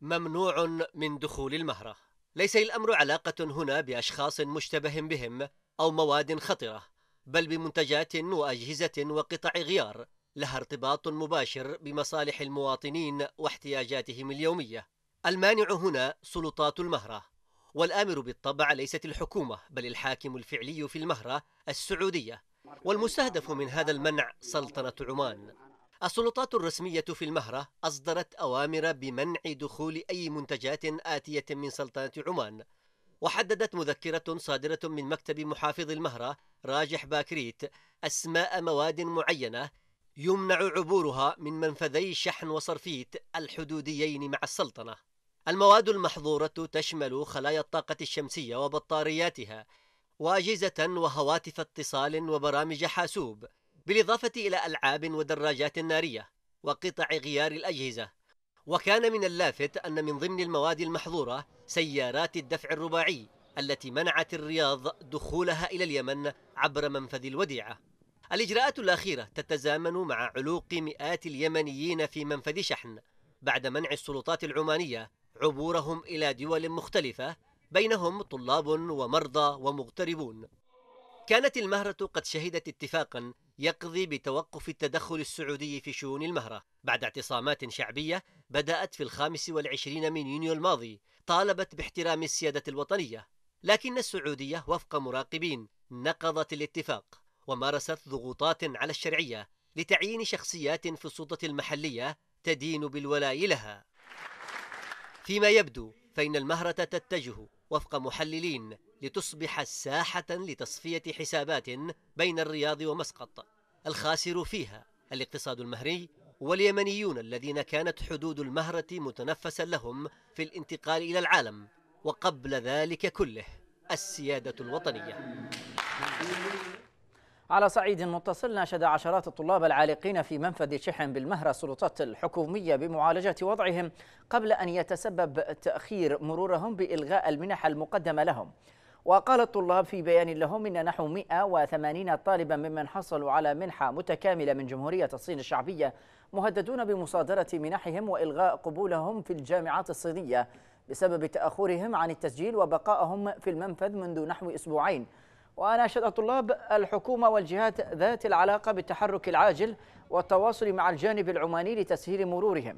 ممنوع من دخول المهرة. ليس الأمر علاقة هنا بأشخاص مشتبه بهم أو مواد خطرة بل بمنتجات وأجهزة وقطع غيار لها ارتباط مباشر بمصالح المواطنين واحتياجاتهم اليومية. المانع هنا سلطات المهرة والآمر بالطبع ليست الحكومة بل الحاكم الفعلي في المهرة السعودية والمستهدف من هذا المنع سلطنة عمان. السلطات الرسمية في المهرة أصدرت أوامر بمنع دخول أي منتجات آتية من سلطنة عمان وحددت مذكرة صادرة من مكتب محافظ المهرة راجح باكريت أسماء مواد معينة يمنع عبورها من منفذي شحن وصرفيت الحدوديين مع السلطنة. المواد المحظورة تشمل خلايا الطاقة الشمسية وبطارياتها وأجهزة وهواتف اتصال وبرامج حاسوب بالإضافة إلى ألعاب ودراجات نارية وقطع غيار الأجهزة. وكان من اللافت أن من ضمن المواد المحظورة سيارات الدفع الرباعي التي منعت الرياض دخولها إلى اليمن عبر منفذ الوديعة. الإجراءات الأخيرة تتزامن مع علوق مئات اليمنيين في منفذ شحن بعد منع السلطات العمانية عبورهم إلى دول مختلفة بينهم طلاب ومرضى ومغتربون. كانت المهرة قد شهدت اتفاقا يقضي بتوقف التدخل السعودي في شؤون المهرة بعد اعتصامات شعبية بدأت في الخامس والعشرين من يونيو الماضي طالبت باحترام السيادة الوطنية. لكن السعودية وفق مراقبين نقضت الاتفاق ومارست ضغوطات على الشرعية لتعيين شخصيات في السلطة المحلية تدين بالولاء لها. فيما يبدو فإن المهرة تتجه وفق محللين لتصبح ساحة لتصفية حسابات بين الرياض ومسقط الخاسر فيها الاقتصاد المهري واليمنيون الذين كانت حدود المهرة متنفسا لهم في الانتقال إلى العالم وقبل ذلك كله السيادة الوطنية. على صعيد متصل ناشد عشرات الطلاب العالقين في منفذ شحن بالمهرة السلطات الحكومية بمعالجة وضعهم قبل أن يتسبب تأخير مرورهم بإلغاء المنح المقدمة لهم. وقال الطلاب في بيان لهم إن نحو 180 طالبا ممن حصلوا على منحة متكاملة من جمهورية الصين الشعبية مهددون بمصادرة منحهم وإلغاء قبولهم في الجامعات الصينية بسبب تأخرهم عن التسجيل وبقائهم في المنفذ منذ نحو أسبوعين. وناشد الطلاب الحكومة والجهات ذات العلاقة بالتحرك العاجل والتواصل مع الجانب العماني لتسهيل مرورهم.